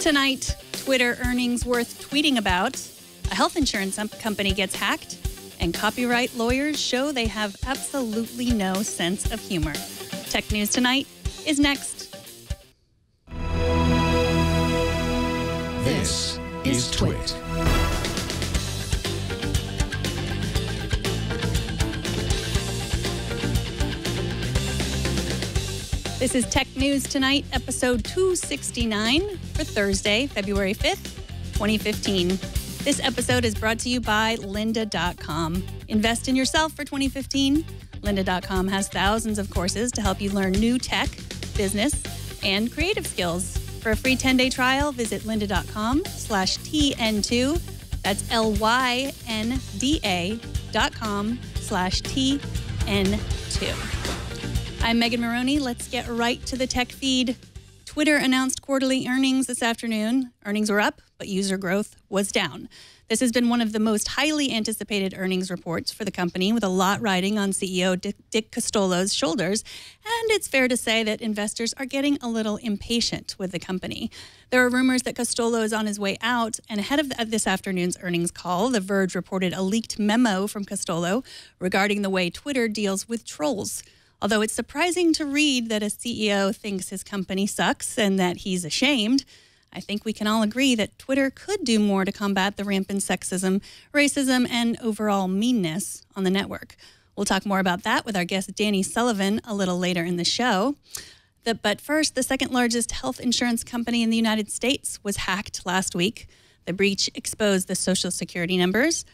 Tonight, Twitter earnings worth tweeting about, a health insurance company gets hacked, and copyright lawyers show they have absolutely no sense of humor. Tech News Tonight is next. This is TWiT. This is Tech News Tonight, episode 269 for Thursday, February 5th, 2015. This episode is brought to you by lynda.com. Invest in yourself for 2015. Lynda.com has thousands of courses to help you learn new tech, business, and creative skills. For a free 10-day trial, visit lynda.com slash TN2. That's L-Y-N-D-A dot com slash TN2. I'm Megan Morrone. Let's get right to the tech feed. Twitter announced quarterly earnings this afternoon. Earnings were up, but user growth was down. This has been one of the most highly anticipated earnings reports for the company, with a lot riding on CEO Dick, Costolo's shoulders. And it's fair to say that investors are getting a little impatient with the company. There are rumors that Costolo is on his way out, and ahead of this afternoon's earnings call, The Verge reported a leaked memo from Costolo regarding the way Twitter deals with trolls. Although it's surprising to read that a CEO thinks his company sucks and that he's ashamed, I think we can all agree that Twitter could do more to combat the rampant sexism, racism, and overall meanness on the network. We'll talk more about that with our guest Danny Sullivan a little later in the show. But first, the second largest health insurance company in the United States was hacked last week. The breach exposed the social security numbers,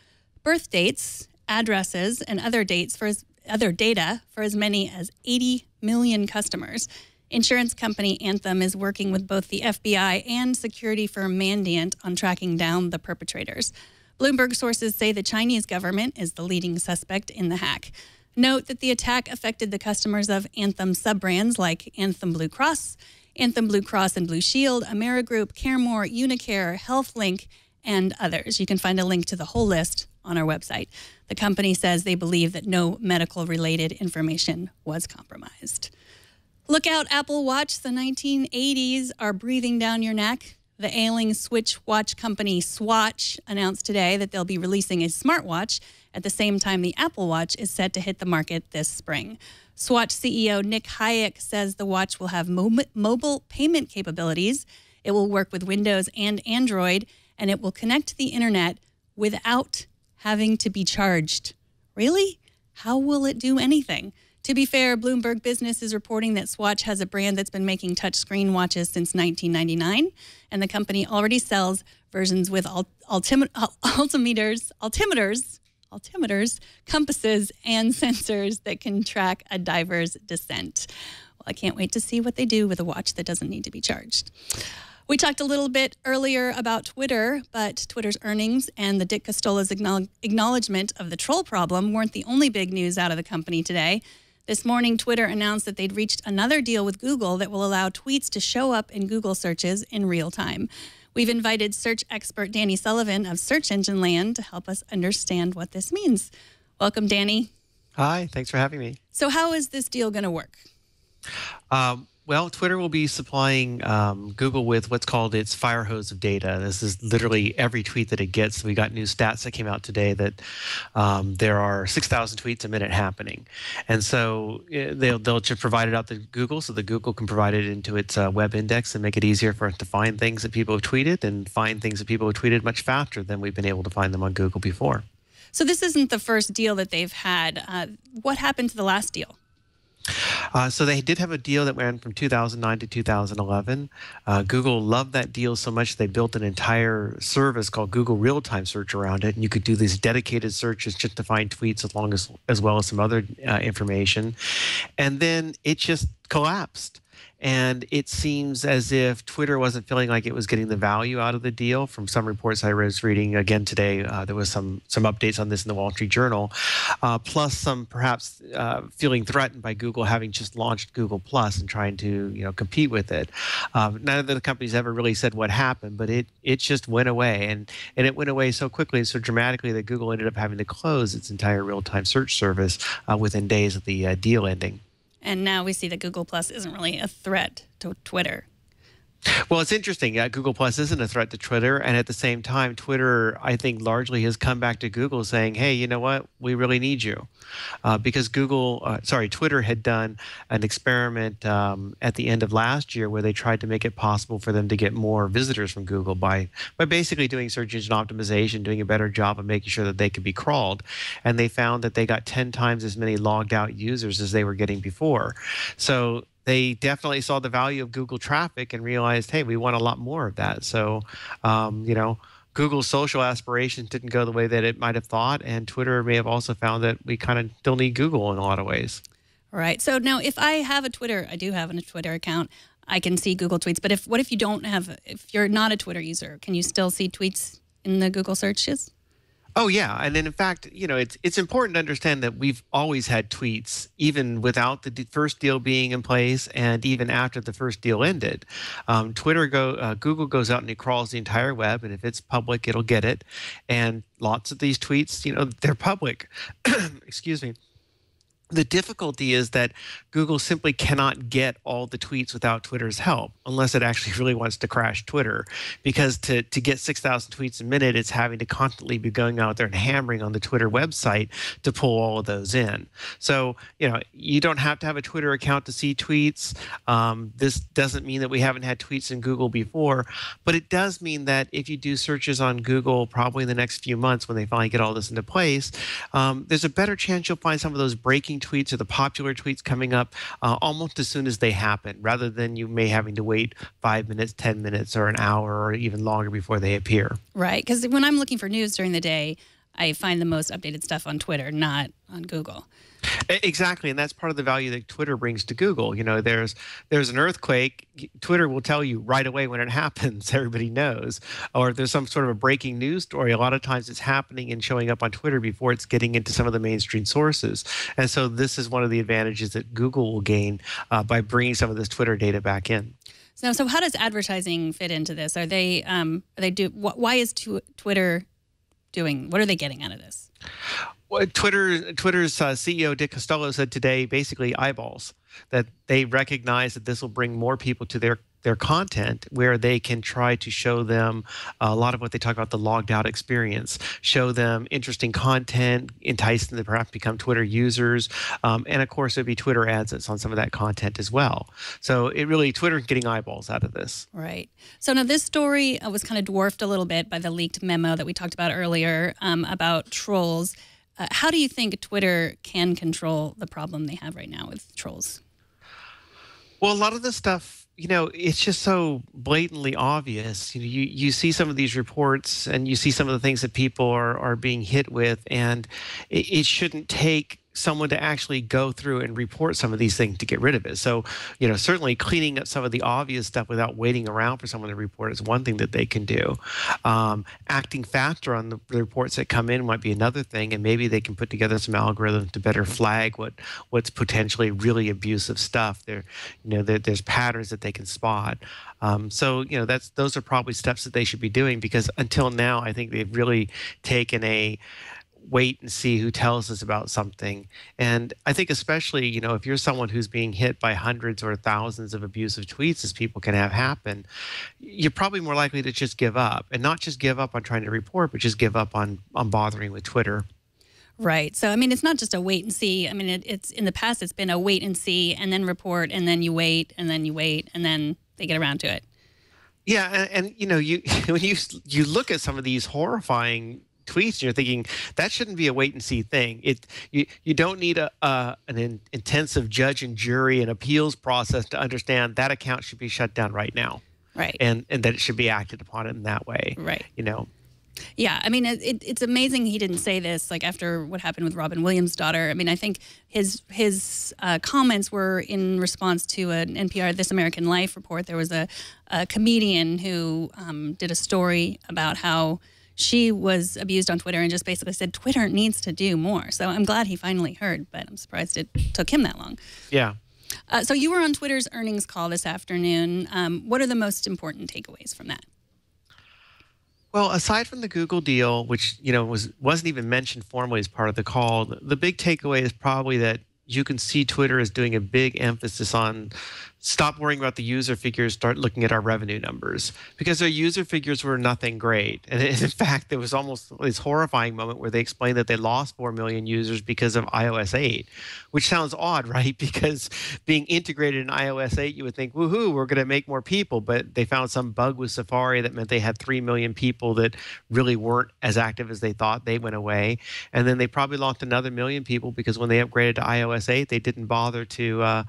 birth dates, addresses, and other dates for other data for as many as 80 million customers. Insurance company Anthem is working with both the FBI and security firm Mandiant on tracking down the perpetrators. Bloomberg sources say the Chinese government is the leading suspect in the hack. Note that the attack affected the customers of Anthem sub-brands like Anthem Blue Cross, Anthem Blue Cross and Blue Shield, Amerigroup, CareMore, Unicare, HealthLink, and others. You can find a link to the whole list on our website. The company says they believe that no medical related information was compromised. Look out, Apple Watch. The 1980s are breathing down your neck. The ailing Swiss watch company Swatch announced today that they'll be releasing a smartwatch at the same time the Apple Watch is set to hit the market this spring. Swatch CEO Nick Hayek says the watch will have mo- mobile payment capabilities. It will work with Windows and Android, and it will connect to the internet without having to be charged. Really? How will it do anything? To be fair, Bloomberg Business is reporting that Swatch has a brand that's been making touchscreen watches since 1999, and the company already sells versions with altimeters, altimeters, altimeters, compasses, and sensors that can track a diver's descent. Well, I can't wait to see what they do with a watch that doesn't need to be charged. We talked a little bit earlier about Twitter, but Twitter's earnings and the Dick Costolo's acknowledgement of the troll problem weren't the only big news out of the company today. This morning, Twitter announced that they'd reached another deal with Google that will allow tweets to show up in Google searches in real time. We've invited search expert Danny Sullivan of Search Engine Land to help us understand what this means. Welcome, Danny. Hi, thanks for having me. So, how is this deal going to work? Um, well, Twitter will be supplying um, Google with what's called its fire hose of data. This is literally every tweet that it gets. We got new stats that came out today that um, there are 6,000 tweets a minute happening, and so eh, they'll they'll just provide it out to Google so that Google can provide it into its uh, web index and make it easier for it to find things that people have tweeted and find things that people have tweeted much faster than we've been able to find them on Google before. So this isn't the first deal that they've had. Uh, what happened to the last deal? Uh, so they did have a deal that ran from 2009 to 2011. Uh, Google loved that deal so much they built an entire service called Google Real Time Search around it, and you could do these dedicated searches just to find tweets as long as as well as some other uh, information. And then it just collapsed and it seems as if Twitter wasn't feeling like it was getting the value out of the deal. From some reports I was reading again today, uh, there was some some updates on this in the Wall Street Journal, uh, plus some perhaps uh, feeling threatened by Google having just launched Google Plus and trying to you know compete with it. Um, none of the companies ever really said what happened, but it it just went away, and and it went away so quickly and so dramatically that Google ended up having to close its entire real time search service uh, within days of the uh, deal ending. And now we see that Google Plus isn't really a threat to Twitter. Well, it's interesting. Uh, Google Plus isn't a threat to Twitter, and at the same time, Twitter, I think, largely has come back to Google saying, "Hey, you know what? We really need you," uh, because Google, uh, sorry, Twitter had done an experiment um, at the end of last year where they tried to make it possible for them to get more visitors from Google by by basically doing search engine optimization, doing a better job of making sure that they could be crawled, and they found that they got ten times as many logged out users as they were getting before. So they definitely saw the value of Google traffic and realized, hey, we want a lot more of that. So, um, you know, Google's social aspirations didn't go the way that it might have thought, and Twitter may have also found that we kind of still need Google in a lot of ways. Right. So now, if I have a Twitter, I do have a Twitter account. I can see Google tweets. But if what if you don't have? If you're not a Twitter user, can you still see tweets in the Google searches? Oh yeah, and then in fact, you know, it's it's important to understand that we've always had tweets, even without the first deal being in place, and even after the first deal ended. Um, Twitter go, uh, Google goes out and it crawls the entire web, and if it's public, it'll get it. And lots of these tweets, you know, they're public. Excuse me the difficulty is that Google simply cannot get all the tweets without Twitter's help, unless it actually really wants to crash Twitter. Because to, to get 6,000 tweets a minute, it's having to constantly be going out there and hammering on the Twitter website to pull all of those in. So, you know, you don't have to have a Twitter account to see tweets. Um, this doesn't mean that we haven't had tweets in Google before, but it does mean that if you do searches on Google, probably in the next few months when they finally get all this into place, um, there's a better chance you'll find some of those breaking tweets or the popular tweets coming up uh, almost as soon as they happen, rather than you may having to wait five minutes, 10 minutes, or an hour, or even longer before they appear. Right. Because when I'm looking for news during the day, I find the most updated stuff on Twitter, not on Google. Exactly, and that's part of the value that Twitter brings to Google. You know, there's there's an earthquake, Twitter will tell you right away when it happens. Everybody knows. Or there's some sort of a breaking news story. A lot of times it's happening and showing up on Twitter before it's getting into some of the mainstream sources. And so this is one of the advantages that Google will gain uh, by bringing some of this Twitter data back in. So, so how does advertising fit into this? Are they um, are they do why is Twitter doing? What are they getting out of this? Well, Twitter Twitter's uh, CEO Dick Costolo said today basically eyeballs that they recognize that this will bring more people to their their content where they can try to show them a lot of what they talk about the logged out experience show them interesting content entice them to perhaps become twitter users um, and of course it would be twitter ads that's on some of that content as well. So it really twitter getting eyeballs out of this. Right. So now this story uh, was kind of dwarfed a little bit by the leaked memo that we talked about earlier um, about trolls. Uh, how do you think Twitter can control the problem they have right now with trolls? Well, a lot of the stuff, you know, it's just so blatantly obvious. You know, you, you see some of these reports and you see some of the things that people are, are being hit with, and it, it shouldn't take someone to actually go through and report some of these things to get rid of it. So, you know, certainly cleaning up some of the obvious stuff without waiting around for someone to report is one thing that they can do. Um, acting faster on the, reports that come in might be another thing, and maybe they can put together some algorithms to better flag what what's potentially really abusive stuff. There, you know, there, there's patterns that they can spot. Um, so, you know, that's those are probably steps that they should be doing because until now, I think they've really taken a wait and see who tells us about something. And I think, especially, you know, if you're someone who's being hit by hundreds or thousands of abusive tweets, as people can have happen, you're probably more likely to just give up and not just give up on trying to report, but just give up on, on bothering with Twitter. Right. So, I mean, it's not just a wait and see. I mean, it, it's in the past, it's been a wait and see and then report and then you wait and then you wait and then they get around to it. Yeah, and, and, you know, you when you you look at some of these horrifying tweets and you're thinking that shouldn't be a wait and see thing. It you, you don't need a, uh, an in, intensive judge and jury and appeals process to understand that account should be shut down right now. Right. And and that it should be acted upon in that way right. you know? Yeah, I mean, it, it's amazing he didn't say this like after what happened with Robin Williams' daughter. I mean, I think his his uh, comments were in response to an NPR This American Life report. There was a, a comedian who um, did a story about how she was abused on Twitter and just basically said Twitter needs to do more. So I'm glad he finally heard, but I'm surprised it took him that long. Yeah. Uh, so you were on Twitter's earnings call this afternoon. Um, what are the most important takeaways from that? Well, aside from the Google deal, which you know was wasn't even mentioned formally as part of the call, the big takeaway is probably that you can see Twitter is doing a big emphasis on stop worrying about the user figures, start looking at our revenue numbers because their user figures were nothing great. And in fact, there was almost this horrifying moment where they explained that they lost 4 million users because of iOS 8, which sounds odd, right? Because being integrated in iOS 8, you would think, woohoo, we're going to make more people. But they found some bug with Safari that meant they had 3 million people that really weren't as active as they thought. They went away. And then they probably lost another million people because when they upgraded to iOS 8, they didn't bother to. Uh,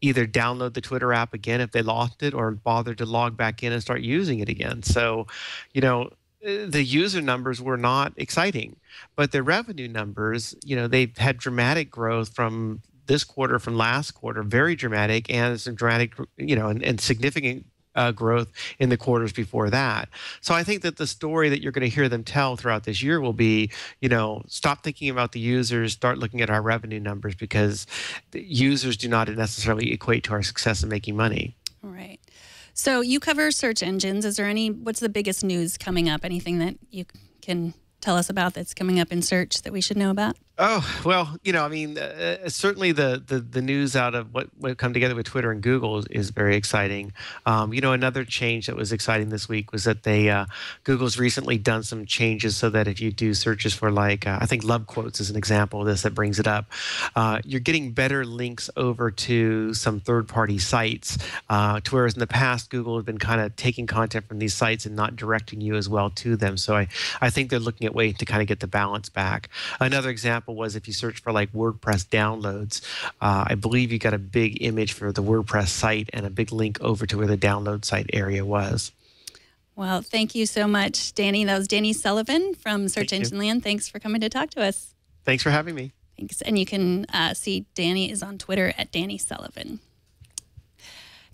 either download the Twitter app again if they lost it or bother to log back in and start using it again. So, you know, uh, the user numbers were not exciting, but the revenue numbers, you know, they've had dramatic growth from this quarter from last quarter, very dramatic, and some dramatic, you know, and, and significant uh, growth in the quarters before that. So I think that the story that you're going to hear them tell throughout this year will be, you know, stop thinking about the users, start looking at our revenue numbers because users do not necessarily equate to our success in making money. All right. So you cover search engines. Is there any, what's the biggest news coming up? Anything that you can tell us about that's coming up in search that we should know about? Oh well, you know, I mean, uh, uh, certainly the, the the news out of what what come together with Twitter and Google is, is very exciting. Um, you know, another change that was exciting this week was that they uh, Google's recently done some changes so that if you do searches for like uh, I think love quotes is an example of this that brings it up, uh, you're getting better links over to some third party sites. Uh, to whereas in the past Google has been kind of taking content from these sites and not directing you as well to them. So I I think they're looking at ways to kind of get the balance back. Another example example was if you search for like WordPress downloads, uh, I believe you got a big image for the WordPress site and a big link over to where the download site area was. Well, thank you so much, Danny. That was Danny Sullivan from Search thank Engine you. Land. Thanks for coming to talk to us. Thanks for having me. Thanks. And you can uh, see Danny is on Twitter at Danny Sullivan.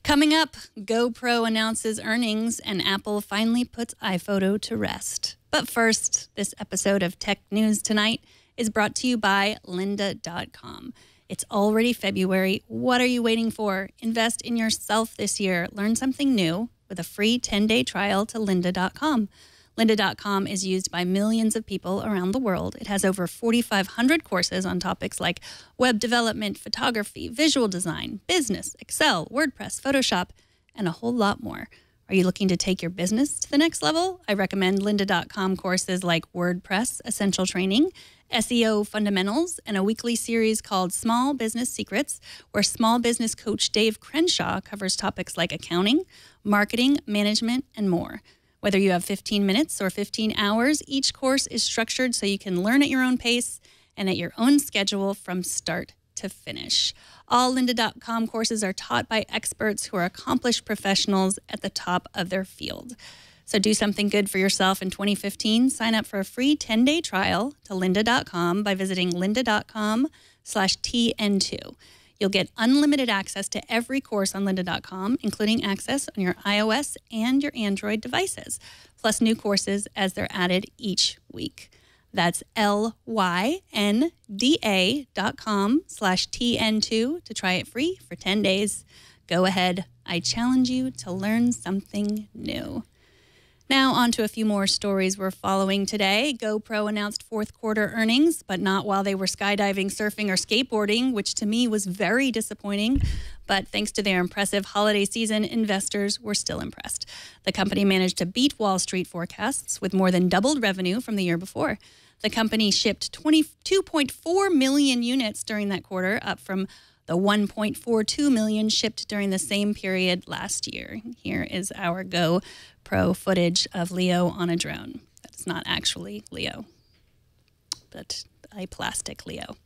Coming up, GoPro announces earnings and Apple finally puts iPhoto to rest. But first, this episode of Tech News Tonight is brought to you by lynda.com. It's already February. What are you waiting for? Invest in yourself this year. Learn something new with a free 10 day trial to lynda.com. Lynda.com is used by millions of people around the world. It has over 4,500 courses on topics like web development, photography, visual design, business, Excel, WordPress, Photoshop, and a whole lot more. Are you looking to take your business to the next level? I recommend lynda.com courses like WordPress Essential Training SEO fundamentals, and a weekly series called Small Business Secrets, where small business coach Dave Crenshaw covers topics like accounting, marketing, management, and more. Whether you have 15 minutes or 15 hours, each course is structured so you can learn at your own pace and at your own schedule from start to finish. All lynda.com courses are taught by experts who are accomplished professionals at the top of their field. So do something good for yourself in 2015. Sign up for a free 10-day trial to lynda.com by visiting lynda.com slash TN2. You'll get unlimited access to every course on lynda.com, including access on your iOS and your Android devices, plus new courses as they're added each week. That's L-Y-N-D-A dot com slash TN2 to try it free for 10 days. Go ahead. I challenge you to learn something new. Now, on to a few more stories we're following today. GoPro announced fourth quarter earnings, but not while they were skydiving, surfing, or skateboarding, which to me was very disappointing. But thanks to their impressive holiday season, investors were still impressed. The company managed to beat Wall Street forecasts with more than doubled revenue from the year before. The company shipped 22.4 million units during that quarter, up from the 1.42 million shipped during the same period last year. Here is our Go Pro footage of Leo on a drone. That's not actually Leo, but a plastic Leo,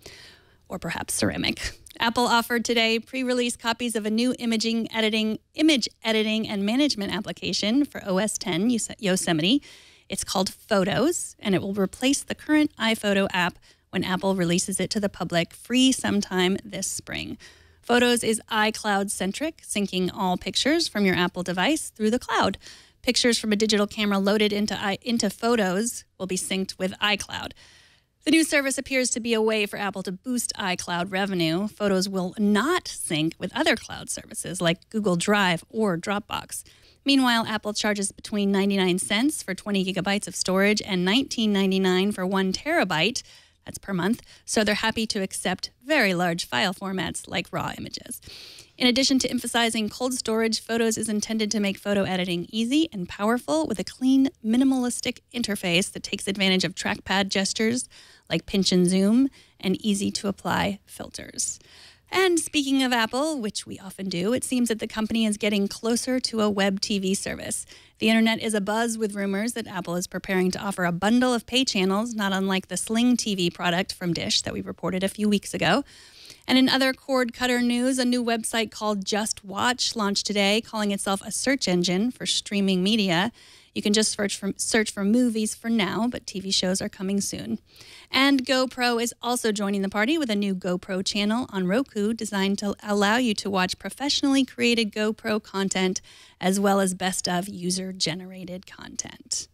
or perhaps ceramic. Apple offered today pre-release copies of a new imaging editing, image editing and management application for OS 10 Yosemite. It's called Photos, and it will replace the current iPhoto app when Apple releases it to the public free sometime this spring. Photos is iCloud centric, syncing all pictures from your Apple device through the cloud. Pictures from a digital camera loaded into, into Photos will be synced with iCloud. The new service appears to be a way for Apple to boost iCloud revenue. Photos will not sync with other cloud services like Google Drive or Dropbox. Meanwhile, Apple charges between 99 cents for 20 gigabytes of storage and 19.99 for 1 terabyte. That's per month. So they're happy to accept very large file formats like RAW images. In addition to emphasizing cold storage, Photos is intended to make photo editing easy and powerful with a clean, minimalistic interface that takes advantage of trackpad gestures like pinch and zoom and easy to apply filters. And speaking of Apple, which we often do, it seems that the company is getting closer to a web TV service. The internet is abuzz with rumors that Apple is preparing to offer a bundle of pay channels, not unlike the Sling TV product from Dish that we reported a few weeks ago. And in other cord cutter news, a new website called Just Watch launched today, calling itself a search engine for streaming media. You can just search for, search for movies for now, but TV shows are coming soon. And GoPro is also joining the party with a new GoPro channel on Roku designed to allow you to watch professionally created GoPro content as well as best of user generated content.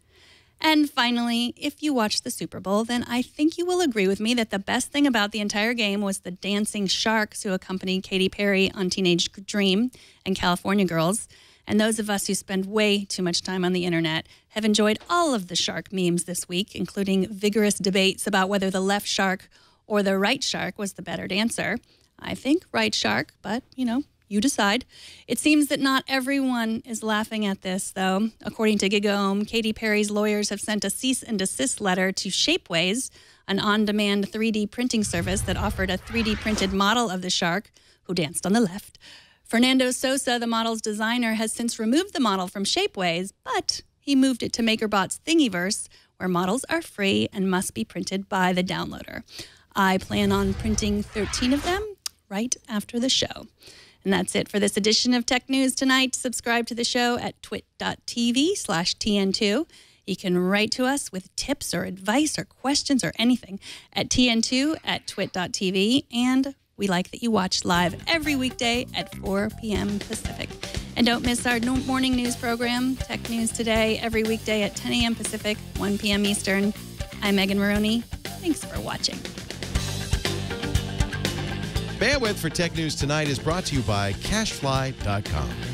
And finally, if you watched the Super Bowl, then I think you will agree with me that the best thing about the entire game was the dancing sharks who accompanied Katy Perry on Teenage Dream and California Girls. And those of us who spend way too much time on the internet have enjoyed all of the shark memes this week, including vigorous debates about whether the left shark or the right shark was the better dancer. I think right shark, but you know, you decide. It seems that not everyone is laughing at this, though. According to GigaOM, Katy Perry's lawyers have sent a cease and desist letter to Shapeways, an on demand 3D printing service that offered a 3D printed model of the shark who danced on the left. Fernando Sosa, the model's designer, has since removed the model from Shapeways, but he moved it to MakerBot's Thingiverse, where models are free and must be printed by the downloader. I plan on printing 13 of them right after the show. And that's it for this edition of Tech News Tonight. Subscribe to the show at twit.tv slash TN2. You can write to us with tips or advice or questions or anything at TN2 at twit.tv. And we like that you watch live every weekday at 4 p.m. Pacific. And don't miss our morning news program, Tech News Today, every weekday at 10 a.m. Pacific, 1 p.m. Eastern. I'm Megan Morrone. Thanks for watching. Bandwidth for Tech News Tonight is brought to you by CacheFly.com.